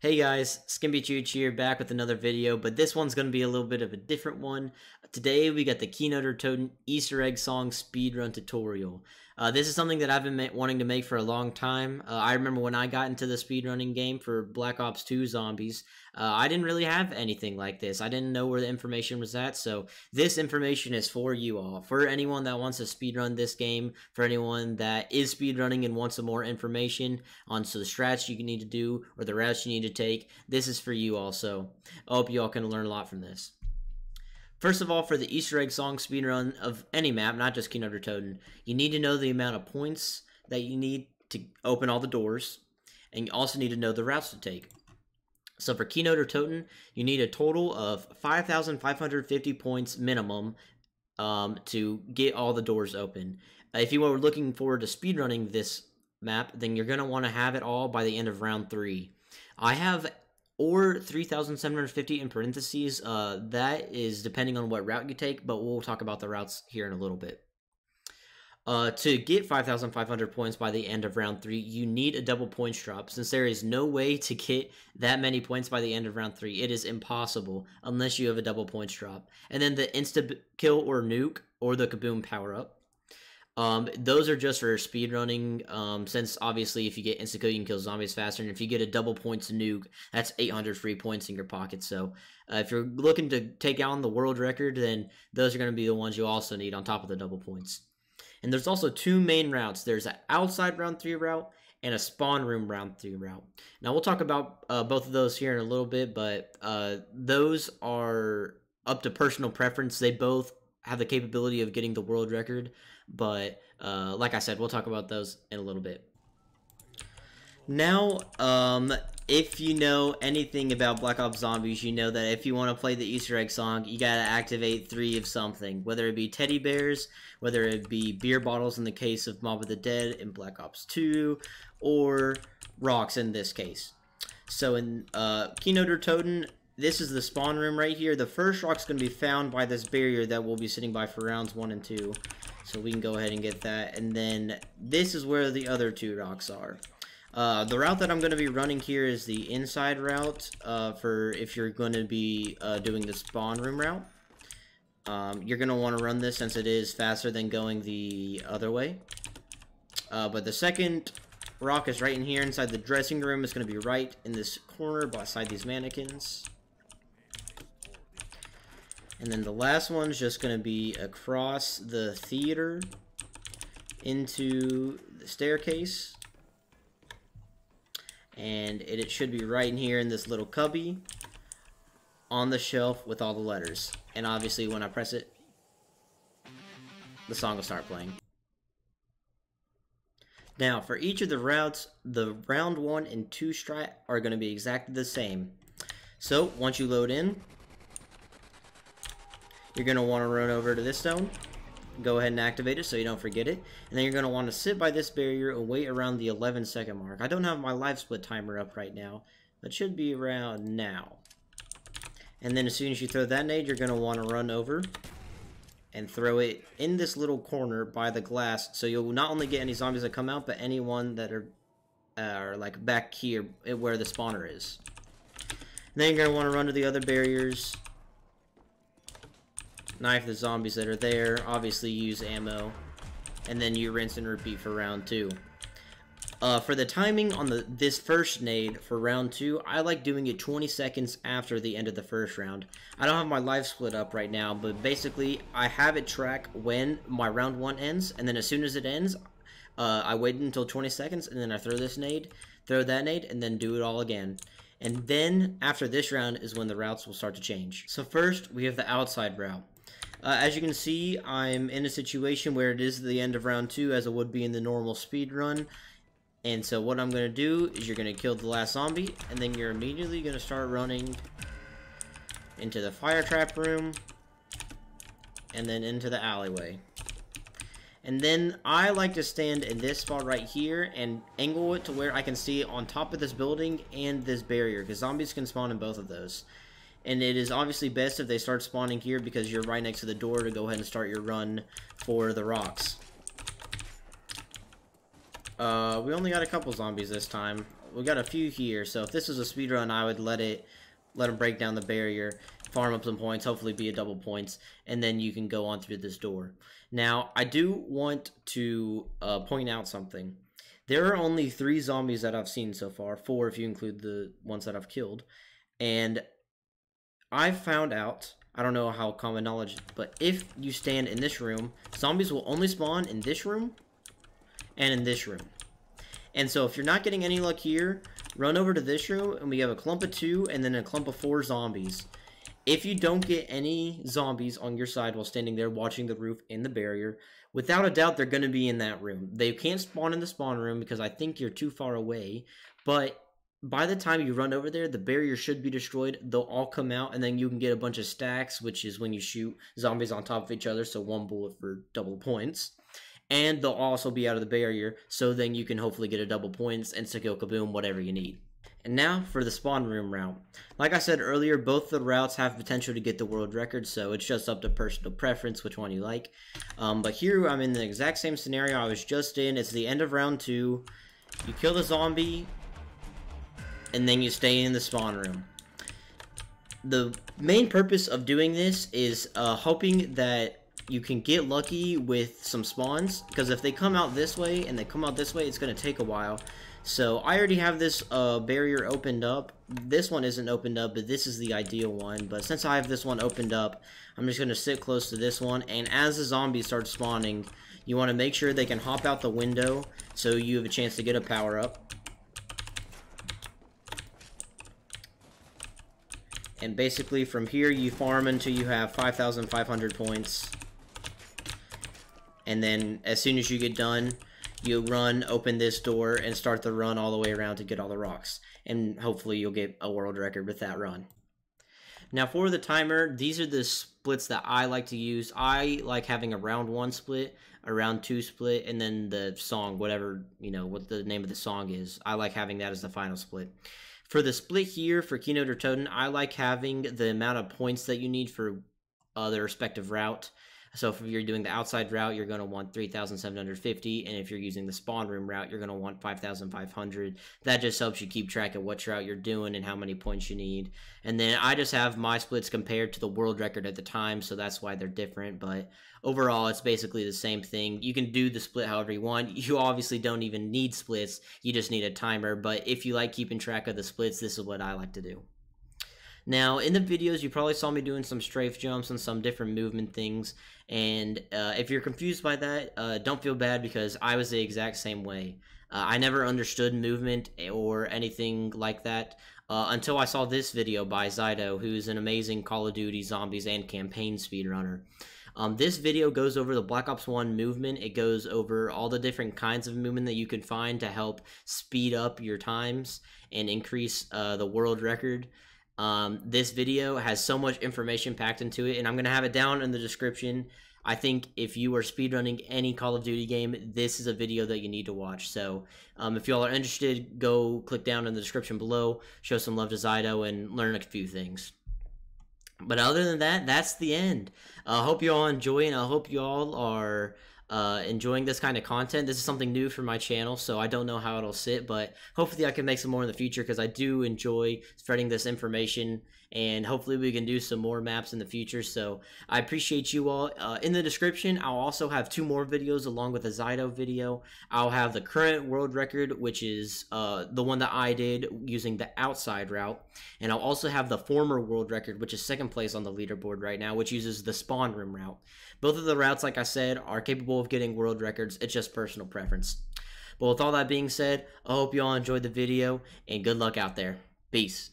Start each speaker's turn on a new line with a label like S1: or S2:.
S1: Hey guys, Skimpy Chooch here, back with another video, but this one's going to be a little bit of a different one. Today we got the Kino der Toten Easter egg song speedrun tutorial. Uh, this is something that I've been wanting to make for a long time. Uh, I remember when I got into the speedrunning game for Black Ops 2 Zombies, uh, I didn't really have anything like this. I didn't know where the information was at, so this information is for you all. For anyone that wants to speedrun this game, for anyone that is speedrunning and wants some more information on so the strats you need to do or the routes you need to take, this is for you also. I hope you all can learn a lot from this. First of all, for the Easter egg song speedrun of any map, not just Kino der Toten, you need to know the amount of points that you need to open all the doors, and you also need to know the routes to take. So for Kino der Toten, you need a total of 5,550 points minimum um, to get all the doors open. If you are looking forward to speedrunning this map, then you're going to want to have it all by the end of round 3. I have or 3,750 in parentheses. Uh, that is depending on what route you take, but we'll talk about the routes here in a little bit. Uh, to get 5,500 points by the end of round 3, you need a double points drop. Since there is no way to get that many points by the end of round 3, it is impossible unless you have a double points drop. And then the insta-kill or nuke or the kaboom power-up. Um, those are just for speed running. Um, since obviously, if you get insta kill, you can kill zombies faster, and if you get a double points nuke, that's 800 free points in your pocket. So, uh, if you're looking to take on the world record, then those are going to be the ones you also need on top of the double points. And there's also two main routes. There's an outside round three route and a spawn room round three route. Now we'll talk about uh, both of those here in a little bit, but uh, those are up to personal preference. They both have the capability of getting the world record, but uh, like I said, we'll talk about those in a little bit. Now, um, if you know anything about Black Ops Zombies, you know that if you want to play the Easter egg song, you gotta activate three of something. Whether it be teddy bears, whether it be beer bottles in the case of Mob of the Dead in Black Ops 2, or rocks in this case. So in uh, Kino der Toten, this is the spawn room right here. The first rock's going to be found by this barrier that we'll be sitting by for rounds 1 and 2. So we can go ahead and get that. And then this is where the other two rocks are. Uh, the route that I'm going to be running here is the inside route uh, for if you're going to be uh, doing the spawn room route. Um, you're going to want to run this since it is faster than going the other way. Uh, but the second rock is right in here inside the dressing room. It's going to be right in this corner beside these mannequins. And then the last one's just going to be across the theater into the staircase. And it, it should be right in here in this little cubby on the shelf with all the letters. And obviously when I press it, the song will start playing. Now, for each of the routes, the round 1 and 2 strat are going to be exactly the same. So, once you load in, you're going to want to run over to this stone. Go ahead and activate it so you don't forget it. And then you're going to want to sit by this barrier and wait around the 11 second mark. I don't have my live split timer up right now. But should be around now. And then as soon as you throw that nade, you're going to want to run over and throw it in this little corner by the glass. So you'll not only get any zombies that come out, but anyone that are, uh, are like back here where the spawner is. And then you're going to want to run to the other barriers knife the zombies that are there, obviously use ammo, and then you rinse and repeat for round two. Uh, for the timing on the this first nade for round two, I like doing it 20 seconds after the end of the first round. I don't have my live split up right now, but basically I have it track when my round one ends, and then as soon as it ends, uh, I wait until 20 seconds, and then I throw this nade, throw that nade, and then do it all again. And then after this round is when the routes will start to change. So first, we have the outside route. Uh, as you can see, I'm in a situation where it is the end of round two, as it would be in the normal speed run. And so what I'm going to do is you're going to kill the last zombie, and then you're immediately going to start running into the fire trap room, and then into the alleyway. And then I like to stand in this spot right here and angle it to where I can see on top of this building and this barrier, because zombies can spawn in both of those. And it is obviously best if they start spawning here because you're right next to the door to go ahead and start your run for the rocks. Uh, we only got a couple zombies this time. we got a few here. So if this was a speed run, I would let it let them break down the barrier, farm up some points, hopefully be a double points, and then you can go on through this door. Now, I do want to uh, point out something. There are only three zombies that I've seen so far, four if you include the ones that I've killed, and I've found out, I don't know how common knowledge, but if you stand in this room, zombies will only spawn in this room and in this room. And so if you're not getting any luck here, run over to this room and we have a clump of two and then a clump of four zombies. If you don't get any zombies on your side while standing there watching the roof and the barrier, without a doubt they're going to be in that room. They can't spawn in the spawn room because I think you're too far away, but by the time you run over there, the barrier should be destroyed. They'll all come out, and then you can get a bunch of stacks, which is when you shoot zombies on top of each other, so one bullet for double points and they'll also be out of the barrier, so then you can hopefully get a double points, and insta-kill, kaboom, whatever you need. And now for the spawn room route. Like I said earlier, both the routes have potential to get the world record, so it's just up to personal preference which one you like. Um, but here I'm in the exact same scenario I was just in. It's the end of round two. You kill the zombie, and then you stay in the spawn room. The main purpose of doing this is uh, hoping that you can get lucky with some spawns, because if they come out this way and they come out this way, it's going to take a while. So I already have this uh, barrier opened up. This one isn't opened up, but this is the ideal one. But since I have this one opened up, I'm just going to sit close to this one. And as the zombies start spawning, you want to make sure they can hop out the window so you have a chance to get a power And basically from here you farm until you have 5,500 points and then as soon as you get done, you run, open this door, and start the run all the way around to get all the rocks. And hopefully you'll get a world record with that run. Now for the timer, these are the splits that I like to use. I like having a round one split, a round two split, and then the song, whatever, you know, what the name of the song is. I like having that as the final split. For the split here, for Kino der Toten, I like having the amount of points that you need for uh, the respective route. So if you're doing the outside route, you're going to want 3,750. And if you're using the spawn room route, you're going to want 5,500. That just helps you keep track of what route you're doing and how many points you need. And then I just have my splits compared to the world record at the time. So that's why they're different. But overall, it's basically the same thing. You can do the split however you want. You obviously don't even need splits. You just need a timer. But if you like keeping track of the splits, this is what I like to do. Now, in the videos, you probably saw me doing some strafe jumps and some different movement things. And uh, if you're confused by that, uh, don't feel bad because I was the exact same way. Uh, I never understood movement or anything like that uh, until I saw this video by Zaiydo, who's an amazing Call of Duty Zombies and campaign speedrunner. Um, this video goes over the Black Ops 1 movement. It goes over all the different kinds of movement that you can find to help speed up your times and increase uh, the world record. Um, this video has so much information packed into it, and I'm going to have it down in the description. I think if you are speedrunning any Call of Duty game, this is a video that you need to watch. So um, if y'all are interested, go click down in the description below, show some love to Zaiydo, and learn a few things. But other than that, that's the end. I uh, hope you all enjoy, and I hope you all are uh, enjoying this kind of content. This is something new for my channel, so I don't know how it'll sit, but hopefully I can make some more in the future because I do enjoy spreading this information and hopefully we can do some more maps in the future. So I appreciate you all. Uh, in the description, I'll also have two more videos along with a Zaiydo video. I'll have the current world record, which is uh, the one that I did using the outside route. And I'll also have the former world record, which is second place on the leaderboard right now, which uses the spawn room route. Both of the routes, like I said, are capable of getting world records. It's just personal preference. But with all that being said, I hope you all enjoyed the video and good luck out there. Peace.